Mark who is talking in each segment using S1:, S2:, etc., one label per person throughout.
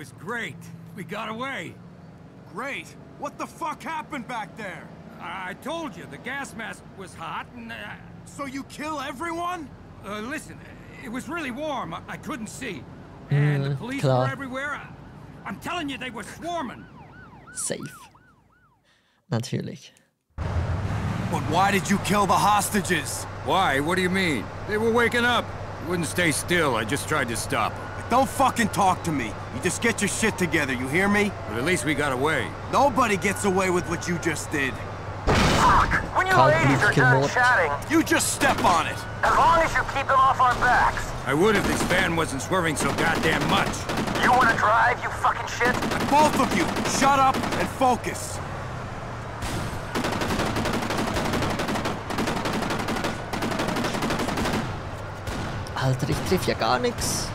S1: was great. We got away.
S2: Great. What the fuck happened back there?
S1: I told you, the gas mask was hot and... Uh,
S2: so you kill everyone?
S1: Uh, listen, it was really warm. I, I couldn't see. And the police
S3: klar.
S1: were everywhere. I, I'm telling you, they were swarming.
S3: Safe. Natürlich.
S2: But why did you kill the hostages?
S1: Why? What do you mean? They were waking up. Wouldn't stay still. I just tried to stop them.
S2: Don't fucking talk to me. You just get your shit together, you hear me?
S1: But at least we got away.
S2: Nobody gets away with what you just did.
S4: Fuck! When you
S3: Can't
S4: ladies are done chatting,
S2: You just step on it.
S4: as long as you keep them off our backs.
S1: I would if this van wasn't swerving so goddamn much.
S4: You wanna drive, you fucking shit?
S2: Both of you, shut up and focus.
S3: Alter, ich triff ja gar nichts.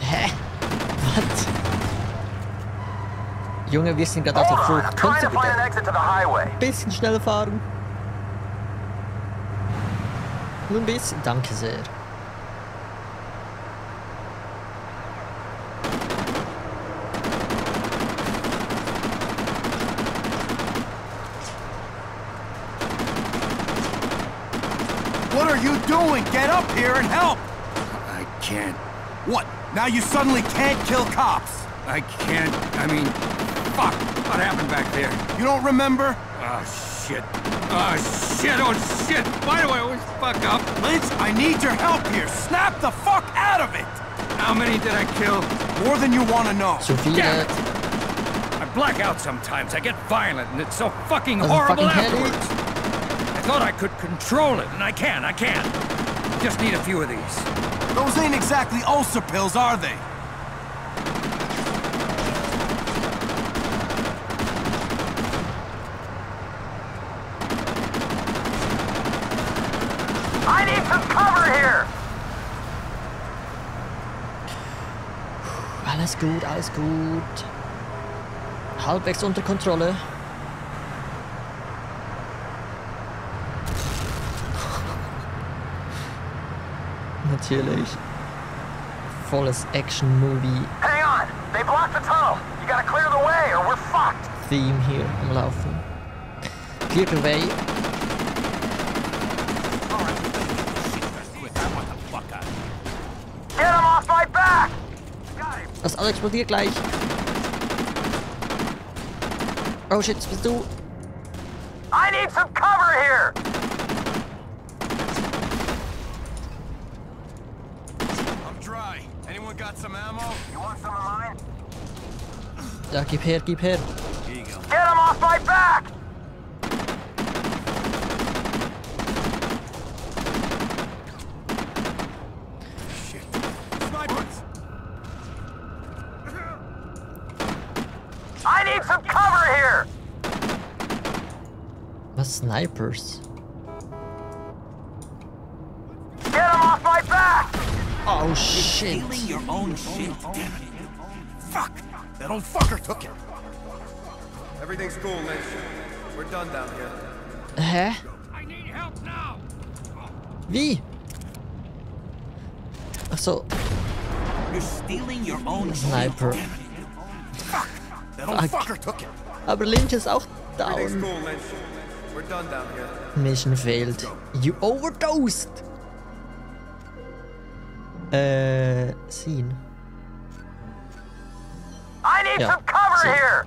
S3: Hä? Was? Junge, wir sind gerade auf der
S4: Hold on, I'm
S3: Flucht.
S4: trying
S3: Kannst du
S4: to find an
S3: bitte
S4: exit to the highway.
S3: ein bisschen schneller fahren? Nur ein bisschen, danke sehr.
S2: What are you doing? Get up here and help!
S1: I can't.
S2: What? Now you suddenly can't kill cops?
S1: I can't. I mean, fuck. What happened back there?
S2: You don't remember?
S1: Oh, shit. Oh, shit. Oh, shit. Why do I always fuck up?
S2: Lynch, I need your help here. Snap the fuck out of it!
S1: How many did I kill?
S2: More than you want to know.
S3: So viele.
S1: Damn it. I black out sometimes. I get violent, and it's so fucking
S3: Also
S1: horrible
S3: fucking
S1: afterwards. I thought I could control it, and I can. I can. Just need a few of these.
S2: Those ain't exactly ulcer pills, are they?
S3: Alles gut, alles gut. Halbwegs unter Kontrolle. Natürlich. Volles Action-Movie-Theme
S4: Hang on! They blocked the tunnel! You gotta clear the way or we're fucked!
S3: hier am Laufen. Clear the way.
S4: Get him off my back!
S3: Das alles explodiert gleich. Oh shit, bist du.
S4: I need some cover here!
S2: I'm dry. Anyone got some ammo?
S4: You want some of mine?
S3: Ja, gib her, gib her.
S2: Here you go.
S4: Get him off my back!
S2: Snipers?
S4: Get him off my back!
S3: Oh shit.
S2: Stealing your own shit, damn it. Fuck! That old fucker took it.
S5: Everything's cool, Lynch. We're done down here.
S3: Hä?
S1: I need help now.
S3: Wie? Ach so,
S2: You're stealing your own
S3: Sniper.
S2: That old fucker took it.
S3: Aber Lynch ist auch
S5: Everything's
S3: down.
S5: cool, Lynch. We're done down here.
S3: Mission failed. You overdosed. Uh, scene.
S4: I need
S3: Yeah,
S4: some cover
S3: see.
S4: here!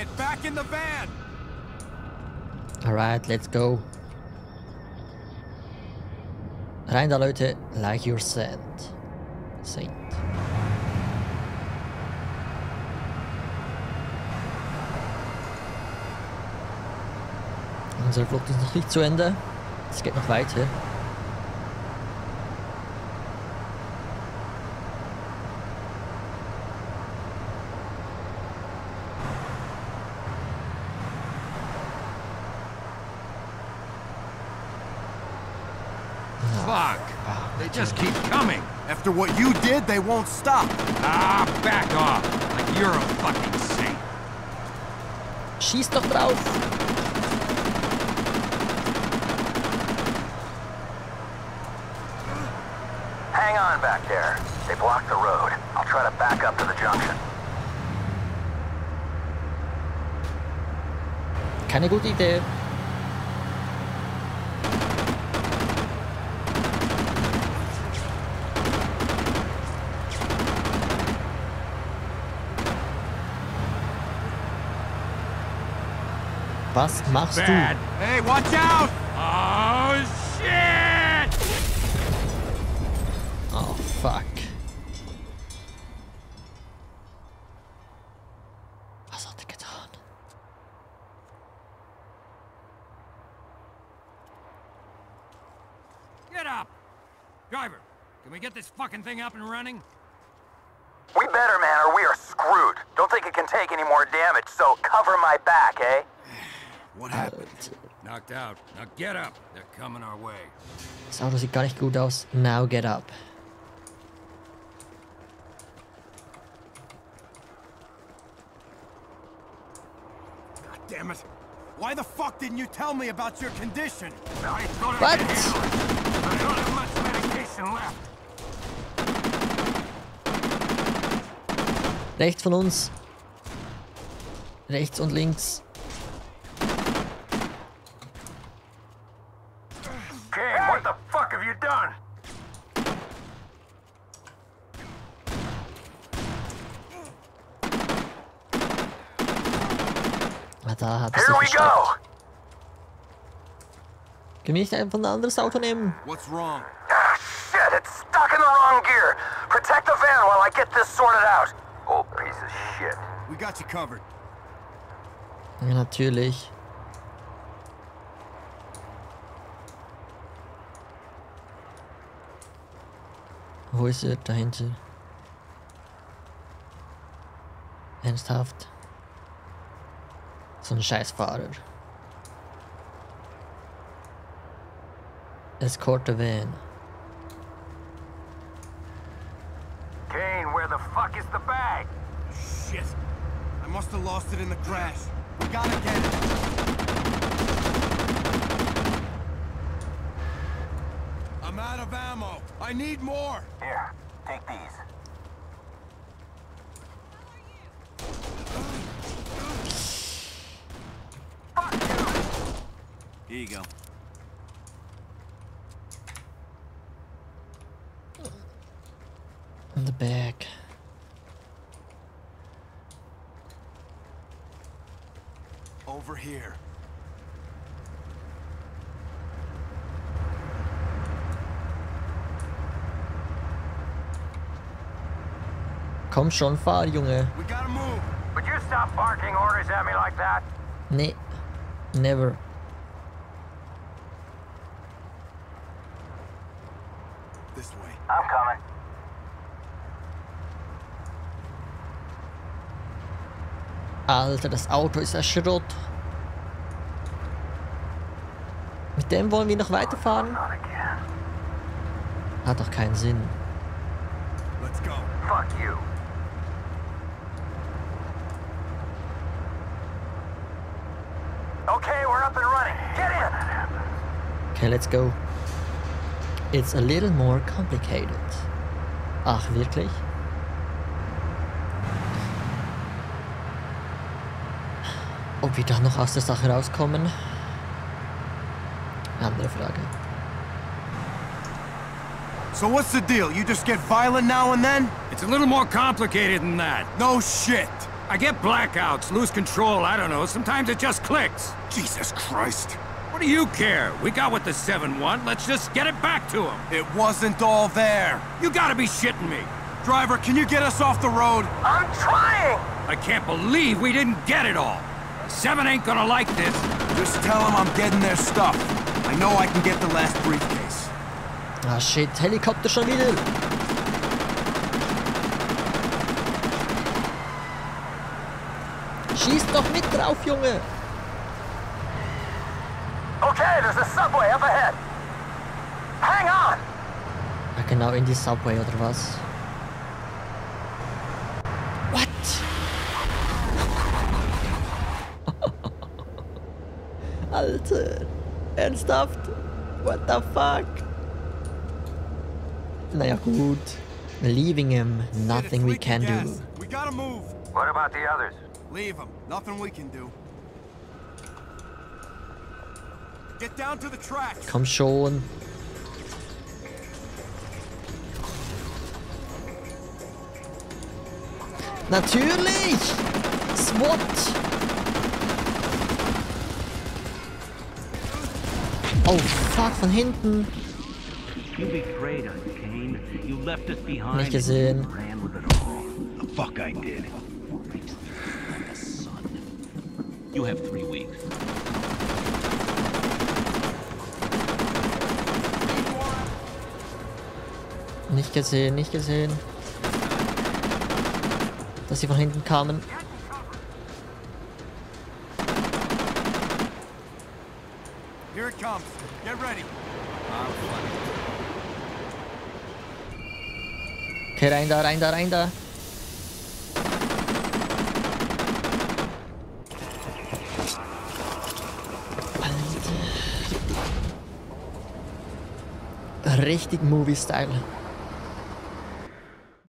S4: Get back
S2: in the van!
S3: alright, let's go. Rein da Leute, like your saint. Saint. Unser Vlog ist noch nicht zu Ende. Es geht noch weiter.
S1: Just keep coming!
S2: After what you did, they won't stop.
S1: Ah, back off! Like you're a fucking saint!
S3: Schieß doch drauf!
S4: Hang on back there. They blocked the road. I'll try to back up to the junction.
S3: Keine gute Idee. Was machst
S1: Bad!
S2: Hey, watch out!
S1: Oh, shit!
S3: Oh, fuck. Was hat er getan?
S1: Get up! Driver, can we get this fucking thing up and running?
S4: We better, man, or we are screwed. Don't think it can take any more damage, so cover my back, eh?
S2: What happened?
S1: Knocked out. Now get up. They're coming our way.
S3: Das Auto sieht gar nicht gut aus. Now get up.
S2: God damn it. Why the fuck didn't you tell me about your condition?
S1: I thought
S3: What?
S1: I could handle it. I don't have much medication left.
S3: Rechts von uns. Rechts und links.
S4: Kane, what the fuck have you done?
S3: Ah, da hat er
S4: Here
S3: sich
S4: we
S3: versteckt.
S4: go!
S3: Können wir nicht einfach ein anderes Auto nehmen?
S2: What's wrong?
S4: Ah, shit, it's stuck in the wrong gear. Protect the van while I get this sorted out. Old piece of shit.
S2: We got you covered.
S3: Ja, natürlich. Wo ist er? Dahinter. Ernsthaft? So ein Scheißfahrer. Escort the van.
S4: Kane, where the fuck is the bag?
S2: Shit. I must have lost it in the crash. We gotta get it. I'm out of ammo. I need more.
S4: Here, take these.
S2: Here you go.
S3: In the back.
S2: Over here.
S3: Komm schon, fahr, Junge.
S2: We gotta move.
S4: Would you stop barking orders at me like that?
S3: Nee. Never. Alter, das Auto ist ja Schrott. Mit dem wollen wir noch weiterfahren? Hat doch keinen Sinn.
S4: Okay,
S3: let's go. It's a little more complicated. Ach, wirklich? Ob wir da noch aus der Sache rauskommen? Andere Frage.
S2: So what's the deal? You just get violent now and then?
S1: It's a little more complicated than that.
S2: No shit.
S1: I get blackouts, lose control, I don't know. Sometimes it just clicks.
S2: Jesus Christ.
S1: What do you care? We got what the 7 want. Let's just get it back to him.
S2: It wasn't all there.
S1: You gotta be shitting me.
S2: Driver, can you get us off the road?
S4: I'm trying.
S1: I can't believe we didn't get it all. Seven ain't gonna like this.
S2: Just tell them I'm getting their stuff. I know I can get the last briefcase.
S3: Ah shit, Helikopter schon wieder. Schieß doch mit drauf, Junge.
S4: Okay, there's a subway up ahead. Hang on.
S3: Ja, genau in die Subway oder was? What? Alter, ernsthaft? What the fuck? Naja gut. Leaving him, nothing we can do.
S2: We gotta move.
S4: What about the others?
S2: Leave them. Nothing we can do. Get down to the tracks.
S3: Komm schon. Natürlich! SWAT! Oh fuck, von hinten.
S6: You betrayed us, Kane. You left us behind.
S3: Nicht gesehen.
S6: and ran with it all. The fuck I did. Like a son. You have three weeks.
S3: Nicht gesehen, nicht gesehen. Dass sie von hinten kamen.
S2: Here it comes. Get ready.
S3: Okay, rein da, rein da, rein da. Richtig Movie-Style.